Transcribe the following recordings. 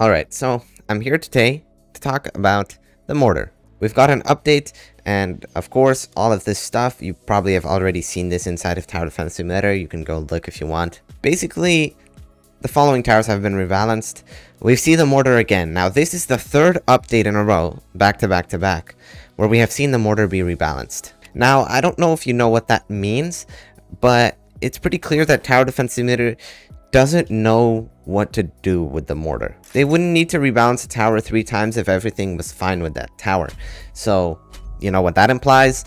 Alright, so I'm here today to talk about the mortar. We've got an update, and of course, all of this stuff, you probably have already seen this inside of Tower Defense Simulator. You can go look if you want. Basically, the following towers have been rebalanced. We see the mortar again. Now, this is the third update in a row, back to back to back, where we have seen the mortar be rebalanced. Now, I don't know if you know what that means, but it's pretty clear that Tower Defense Simulator doesn't know what to do with the mortar. They wouldn't need to rebalance a tower three times if everything was fine with that tower. So, you know what that implies?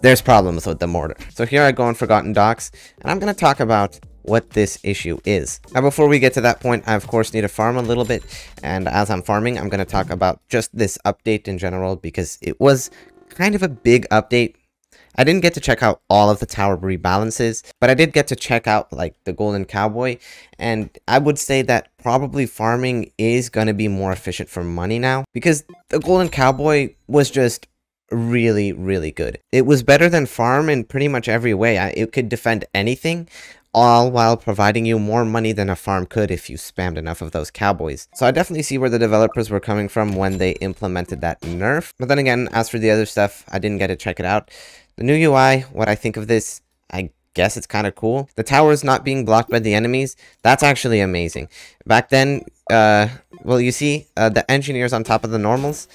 There's problems with the mortar. So here I go on Forgotten Docks, and I'm going to talk about what this issue is. Now before we get to that point, I of course need to farm a little bit, and as I'm farming, I'm going to talk about just this update in general because it was kind of a big update I didn't get to check out all of the tower rebalances, but I did get to check out like the Golden Cowboy, and I would say that probably farming is going to be more efficient for money now, because the Golden Cowboy was just really, really good. It was better than farm in pretty much every way. It could defend anything, all while providing you more money than a farm could if you spammed enough of those cowboys. So I definitely see where the developers were coming from when they implemented that nerf. But then again, as for the other stuff, I didn't get to check it out. The new UI, what I think of this, I guess it's kind of cool. The towers not being blocked by the enemies, that's actually amazing. Back then, uh, well, you see uh, the engineers on top of the normals,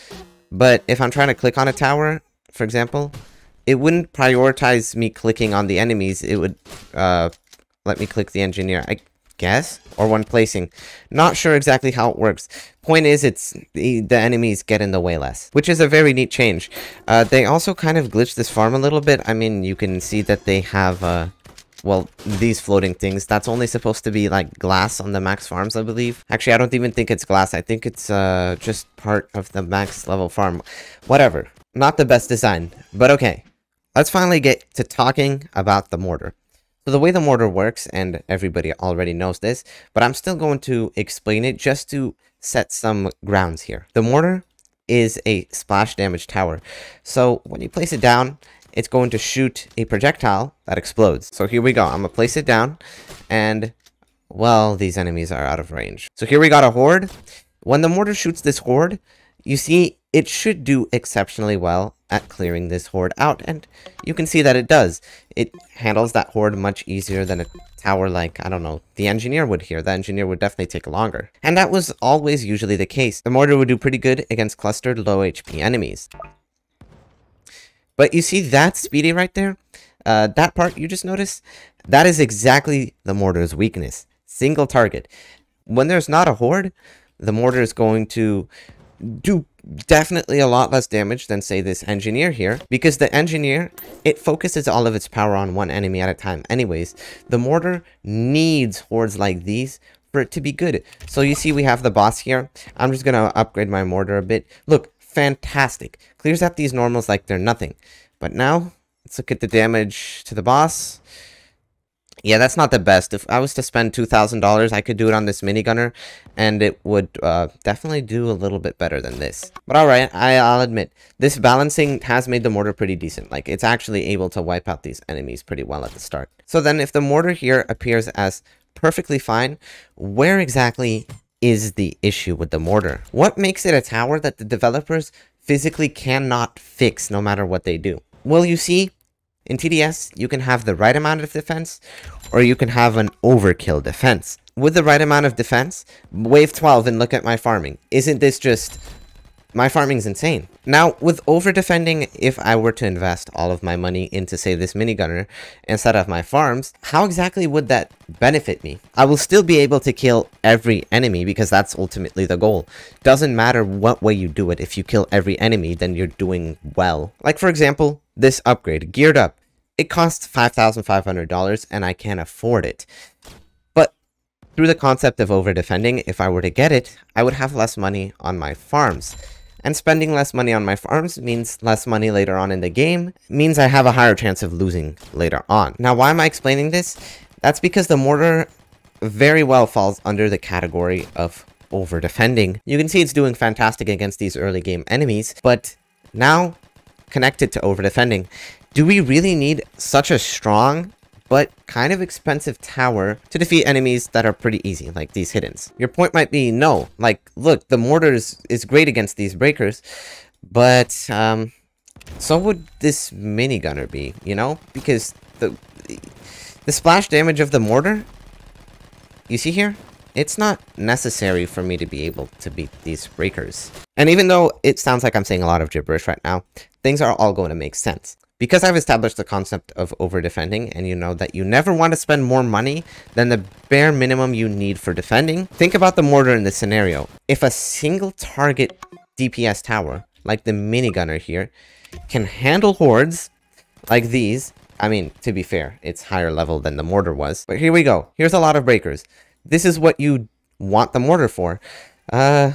but if I'm trying to click on a tower, for example, it wouldn't prioritize me clicking on the enemies. It would uh, let me click the engineer. I guess? Or one placing. Not sure exactly how it works. Point is, it's the, the enemies get in the way less, which is a very neat change. Uh, they also kind of glitched this farm a little bit. I mean, you can see that they have, uh, well, these floating things. That's only supposed to be, like, glass on the max farms, I believe. Actually, I don't even think it's glass. I think it's, uh, just part of the max level farm. Whatever. Not the best design, but okay. Let's finally get to talking about the mortar. So the way the mortar works, and everybody already knows this, but I'm still going to explain it just to set some grounds here. The mortar is a splash damage tower. So when you place it down, it's going to shoot a projectile that explodes. So here we go. I'm going to place it down, and, well, these enemies are out of range. So here we got a horde. When the mortar shoots this horde, you see it should do exceptionally well at clearing this horde out, and you can see that it does. It handles that horde much easier than a tower like, I don't know, the engineer would here. The engineer would definitely take longer. And that was always usually the case. The mortar would do pretty good against clustered low HP enemies. But you see that speedy right there? Uh, that part you just noticed? That is exactly the mortar's weakness. Single target. When there's not a horde, the mortar is going to do definitely a lot less damage than say this engineer here because the engineer it focuses all of its power on one enemy at a time. Anyways the mortar needs hordes like these for it to be good. So you see we have the boss here. I'm just gonna upgrade my mortar a bit. Look fantastic. Clears out these normals like they're nothing. But now let's look at the damage to the boss yeah, that's not the best. If I was to spend $2,000, I could do it on this minigunner, and it would uh, definitely do a little bit better than this. But alright, I'll admit, this balancing has made the mortar pretty decent. Like, it's actually able to wipe out these enemies pretty well at the start. So then, if the mortar here appears as perfectly fine, where exactly is the issue with the mortar? What makes it a tower that the developers physically cannot fix no matter what they do? Well, you see, in TDS, you can have the right amount of defense, or you can have an overkill defense. With the right amount of defense, wave 12 and look at my farming. Isn't this just... My farming's insane. Now, with over-defending, if I were to invest all of my money into, say, this minigunner instead of my farms, how exactly would that benefit me? I will still be able to kill every enemy because that's ultimately the goal. Doesn't matter what way you do it, if you kill every enemy, then you're doing well. Like, for example, this upgrade, Geared Up. It costs $5,500 and I can't afford it. But through the concept of over-defending, if I were to get it, I would have less money on my farms. And spending less money on my farms means less money later on in the game, means I have a higher chance of losing later on. Now, why am I explaining this? That's because the mortar very well falls under the category of over-defending. You can see it's doing fantastic against these early game enemies, but now connected to over-defending. Do we really need such a strong but kind of expensive tower to defeat enemies that are pretty easy, like these hiddens. Your point might be, no, like, look, the mortar is, is great against these breakers, but, um, so would this minigunner be, you know? Because the, the splash damage of the mortar, you see here? It's not necessary for me to be able to beat these breakers. And even though it sounds like I'm saying a lot of gibberish right now, things are all going to make sense. Because I've established the concept of over-defending, and you know that you never want to spend more money than the bare minimum you need for defending, think about the mortar in this scenario. If a single target DPS tower, like the minigunner here, can handle hordes like these, I mean, to be fair, it's higher level than the mortar was. But here we go. Here's a lot of breakers. This is what you want the mortar for. Uh,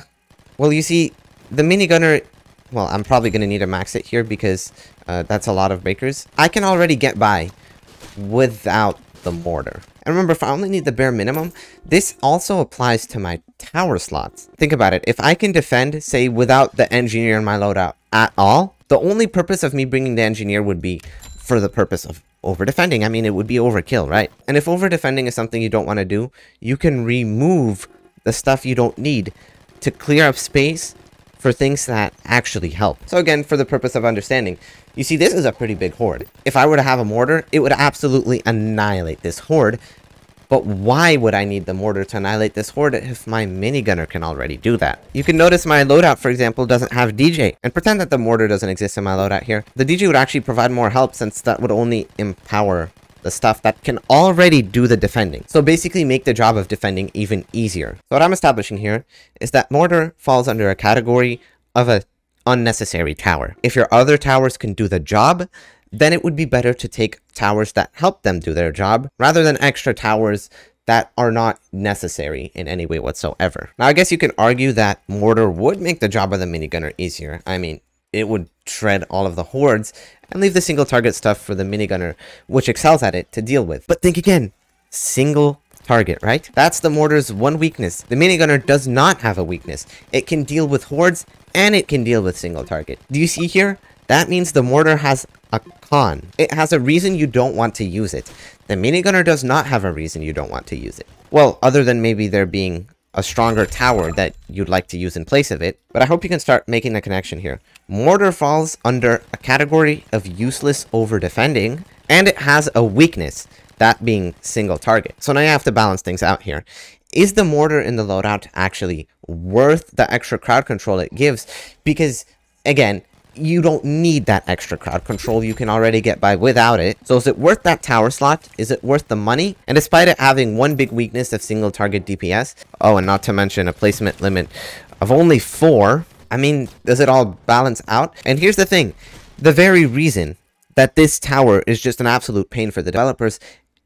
well, you see, the minigunner... Well, I'm probably going to need to max it here because uh, that's a lot of breakers. I can already get by without the mortar. And remember, if I only need the bare minimum, this also applies to my tower slots. Think about it. If I can defend, say, without the engineer in my loadout at all, the only purpose of me bringing the engineer would be for the purpose of over defending. I mean, it would be overkill, right? And if over defending is something you don't want to do, you can remove the stuff you don't need to clear up space for things that actually help. So again, for the purpose of understanding, you see this is a pretty big horde. If I were to have a mortar, it would absolutely annihilate this horde but why would I need the mortar to annihilate this horde if my minigunner can already do that? You can notice my loadout, for example, doesn't have DJ. And pretend that the mortar doesn't exist in my loadout here. The DJ would actually provide more help since that would only empower the stuff that can already do the defending. So basically make the job of defending even easier. So what I'm establishing here is that mortar falls under a category of a unnecessary tower. If your other towers can do the job, then it would be better to take towers that help them do their job rather than extra towers that are not necessary in any way whatsoever. Now, I guess you can argue that Mortar would make the job of the minigunner easier. I mean, it would shred all of the hordes and leave the single target stuff for the minigunner, which excels at it, to deal with. But think again, single target, right? That's the mortar's one weakness. The minigunner does not have a weakness. It can deal with hordes and it can deal with single target. Do you see here? That means the mortar has a con. It has a reason you don't want to use it. The minigunner does not have a reason you don't want to use it. Well, other than maybe there being a stronger tower that you'd like to use in place of it, but I hope you can start making the connection here. Mortar falls under a category of useless over defending, and it has a weakness, that being single target. So now you have to balance things out here. Is the mortar in the loadout actually worth the extra crowd control it gives? Because, again, you don't need that extra crowd control. You can already get by without it. So is it worth that tower slot? Is it worth the money? And despite it having one big weakness of single target DPS, oh, and not to mention a placement limit of only four, I mean, does it all balance out? And here's the thing. The very reason that this tower is just an absolute pain for the developers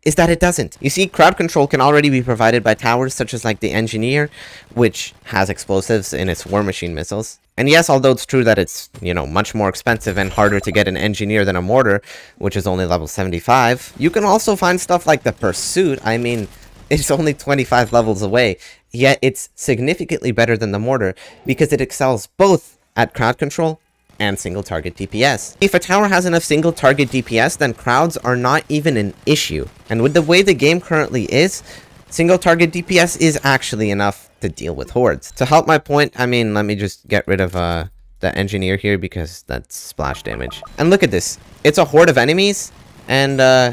is that it doesn't. You see, crowd control can already be provided by towers such as like the Engineer, which has explosives in its War Machine missiles. And yes, although it's true that it's, you know, much more expensive and harder to get an Engineer than a Mortar, which is only level 75, you can also find stuff like the Pursuit. I mean, it's only 25 levels away, yet it's significantly better than the Mortar because it excels both at crowd control and single target DPS. If a tower has enough single target DPS, then crowds are not even an issue. And with the way the game currently is, single target DPS is actually enough to deal with hordes. To help my point, I mean, let me just get rid of uh, the engineer here because that's splash damage. And look at this. It's a horde of enemies, and, uh,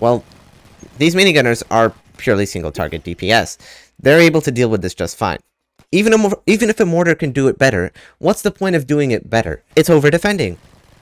well, these minigunners are purely single target DPS. They're able to deal with this just fine. Even, a, even if a mortar can do it better, what's the point of doing it better? It's over defending.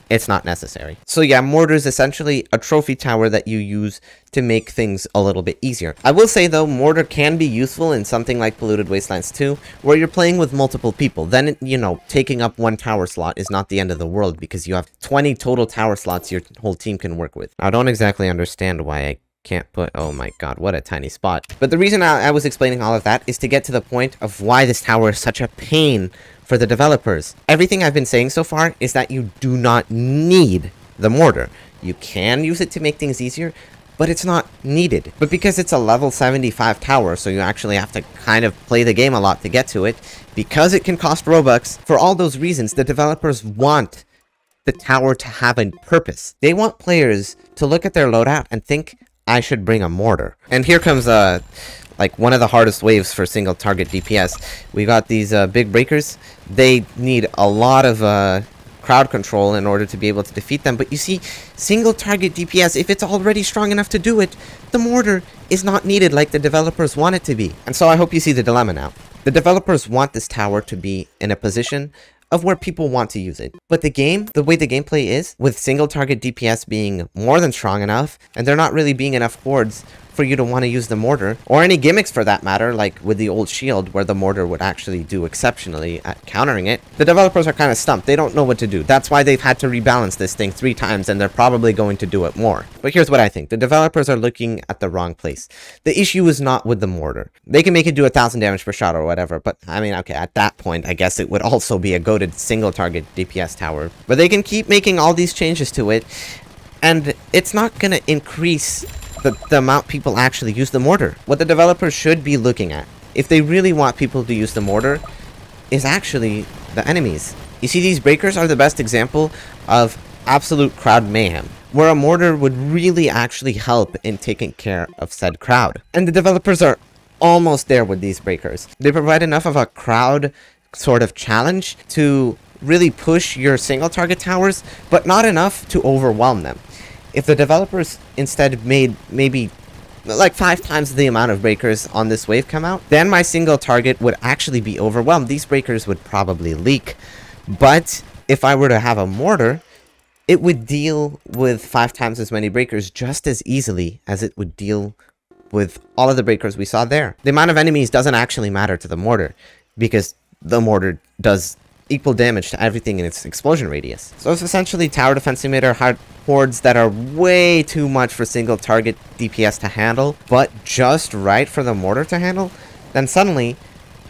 It's not necessary. So yeah, mortar is essentially a trophy tower that you use to make things a little bit easier. I will say though, mortar can be useful in something like Polluted Wastelands 2, where you're playing with multiple people. Then, you know, taking up one tower slot is not the end of the world because you have 20 total tower slots your whole team can work with. I don't exactly understand why I can't put... Oh my god, what a tiny spot. But the reason I, I was explaining all of that is to get to the point of why this tower is such a pain for the developers. Everything I've been saying so far is that you do not need the mortar. You can use it to make things easier, but it's not needed. But because it's a level 75 tower, so you actually have to kind of play the game a lot to get to it, because it can cost Robux, for all those reasons, the developers want the tower to have a purpose. They want players to look at their loadout and think, I should bring a mortar. And here comes uh, like one of the hardest waves for single target DPS. We got these uh, big breakers. They need a lot of uh, crowd control in order to be able to defeat them. But you see, single target DPS, if it's already strong enough to do it, the mortar is not needed like the developers want it to be. And so I hope you see the dilemma now. The developers want this tower to be in a position of where people want to use it. But the game, the way the gameplay is, with single target DPS being more than strong enough, and there not really being enough hordes for you to want to use the mortar, or any gimmicks for that matter, like with the old shield where the mortar would actually do exceptionally at countering it, the developers are kind of stumped. They don't know what to do. That's why they've had to rebalance this thing three times, and they're probably going to do it more. But here's what I think. The developers are looking at the wrong place. The issue is not with the mortar. They can make it do a thousand damage per shot or whatever, but I mean, okay, at that point, I guess it would also be a goaded single target DPS tower. But they can keep making all these changes to it, and it's not going to increase the, the amount people actually use the mortar. What the developers should be looking at, if they really want people to use the mortar, is actually the enemies. You see, these breakers are the best example of absolute crowd mayhem, where a mortar would really actually help in taking care of said crowd. And the developers are almost there with these breakers. They provide enough of a crowd sort of challenge to really push your single target towers, but not enough to overwhelm them if the developers instead made maybe like five times the amount of breakers on this wave come out, then my single target would actually be overwhelmed. These breakers would probably leak. But if I were to have a mortar, it would deal with five times as many breakers just as easily as it would deal with all of the breakers we saw there. The amount of enemies doesn't actually matter to the mortar because the mortar does equal damage to everything in its explosion radius. So it's essentially tower defense simulator hard hordes that are way too much for single target DPS to handle, but just right for the mortar to handle, then suddenly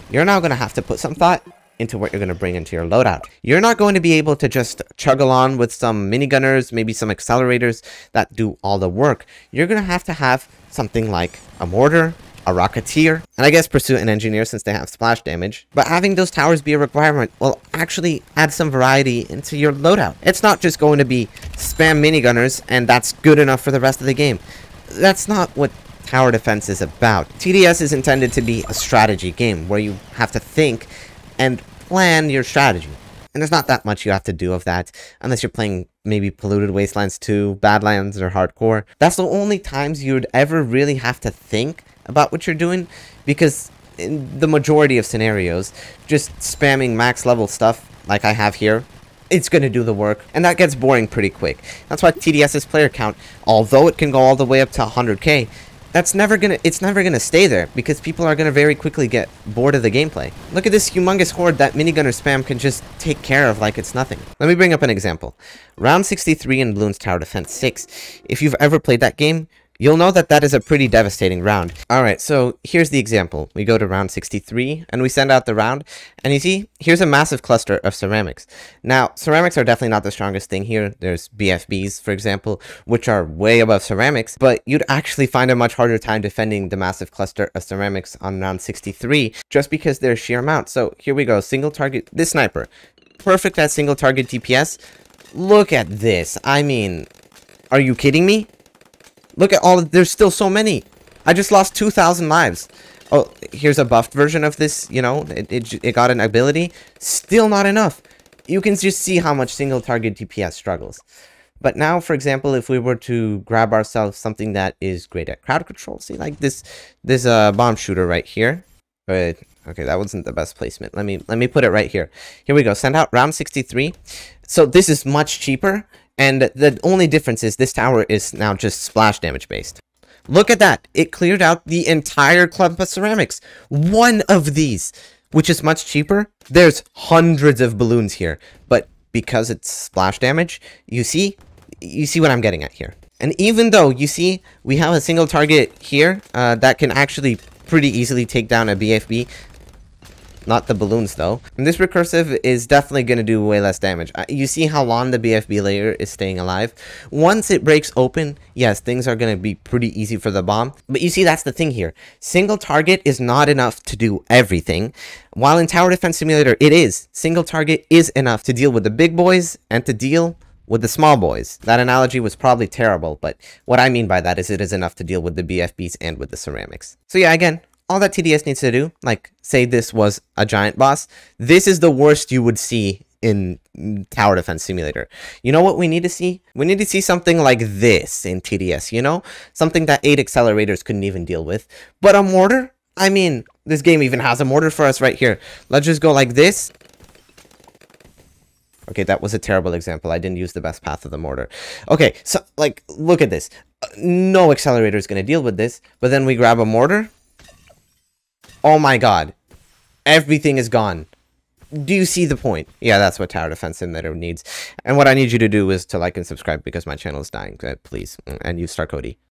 you're now going to have to put some thought into what you're going to bring into your loadout. You're not going to be able to just chug along with some minigunners, maybe some accelerators that do all the work. You're going to have to have something like a mortar, a Rocketeer, and I guess Pursuit and Engineer since they have splash damage. But having those towers be a requirement will actually add some variety into your loadout. It's not just going to be spam minigunners and that's good enough for the rest of the game. That's not what tower defense is about. TDS is intended to be a strategy game where you have to think and plan your strategy. And there's not that much you have to do of that, unless you're playing maybe Polluted Wastelands 2, Badlands, or Hardcore. That's the only times you'd ever really have to think about what you're doing because in the majority of scenarios, just spamming max level stuff like I have here, it's going to do the work, and that gets boring pretty quick. That's why TDS's player count, although it can go all the way up to 100k, that's never gonna it's never gonna stay there because people are gonna very quickly get bored of the gameplay. Look at this humongous horde that minigunner spam can just take care of like it's nothing. Let me bring up an example. Round 63 in Bloons Tower Defense 6. If you've ever played that game, You'll know that that is a pretty devastating round. Alright, so here's the example. We go to round 63, and we send out the round, and you see, here's a massive cluster of ceramics. Now, ceramics are definitely not the strongest thing here. There's BFBs, for example, which are way above ceramics, but you'd actually find a much harder time defending the massive cluster of ceramics on round 63, just because their sheer amount. So here we go, single target, this sniper, perfect at single target DPS. Look at this. I mean, are you kidding me? Look at all, of, there's still so many. I just lost 2,000 lives. Oh, here's a buffed version of this, you know, it, it, it got an ability. Still not enough. You can just see how much single target DPS struggles. But now, for example, if we were to grab ourselves something that is great at crowd control, see, like this, this uh, bomb shooter right here. But okay, that wasn't the best placement. Let me let me put it right here. Here we go. Send out round 63. So this is much cheaper. And the only difference is this tower is now just splash damage based. Look at that. It cleared out the entire clump of ceramics. One of these, which is much cheaper. There's hundreds of balloons here, but because it's splash damage, you see, you see what I'm getting at here. And even though, you see, we have a single target here uh, that can actually pretty easily take down a BFB, not the balloons, though. And this recursive is definitely going to do way less damage. Uh, you see how long the BFB layer is staying alive? Once it breaks open, yes, things are going to be pretty easy for the bomb. But you see, that's the thing here. Single target is not enough to do everything. While in Tower Defense Simulator, it is. Single target is enough to deal with the big boys and to deal with the small boys. That analogy was probably terrible, but what I mean by that is it is enough to deal with the BFBs and with the ceramics. So yeah, again, all that TDS needs to do, like say this was a giant boss, this is the worst you would see in Tower Defense Simulator. You know what we need to see? We need to see something like this in TDS, you know? Something that 8 accelerators couldn't even deal with. But a mortar? I mean, this game even has a mortar for us right here. Let's just go like this. Okay, that was a terrible example. I didn't use the best path of the mortar. Okay, so, like, look at this. No accelerator is going to deal with this. But then we grab a mortar. Oh my god. Everything is gone. Do you see the point? Yeah, that's what Tower Defense Simulator needs. And what I need you to do is to like and subscribe because my channel is dying. Uh, please. And you, Star Cody.